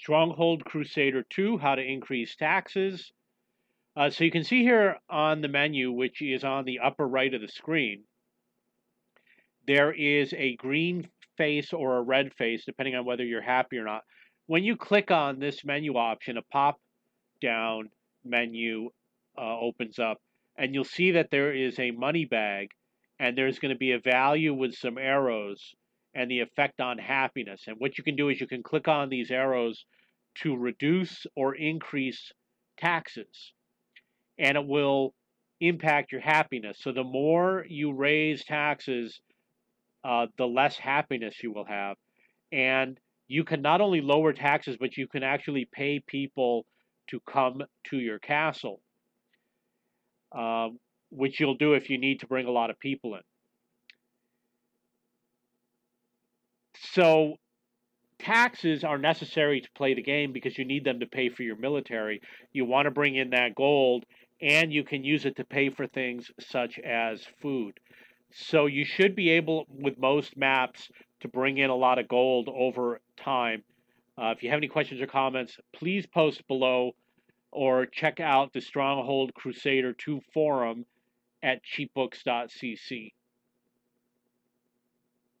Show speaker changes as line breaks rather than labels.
Stronghold Crusader 2, how to increase taxes. Uh, so you can see here on the menu, which is on the upper right of the screen, there is a green face or a red face, depending on whether you're happy or not. When you click on this menu option, a pop down menu uh, opens up, and you'll see that there is a money bag, and there's going to be a value with some arrows and the effect on happiness. And what you can do is you can click on these arrows to reduce or increase taxes, and it will impact your happiness. So the more you raise taxes, uh, the less happiness you will have. And you can not only lower taxes, but you can actually pay people to come to your castle, um, which you'll do if you need to bring a lot of people in. So taxes are necessary to play the game because you need them to pay for your military. You want to bring in that gold, and you can use it to pay for things such as food. So you should be able, with most maps, to bring in a lot of gold over time. Uh, if you have any questions or comments, please post below or check out the Stronghold Crusader 2 forum at cheapbooks.cc.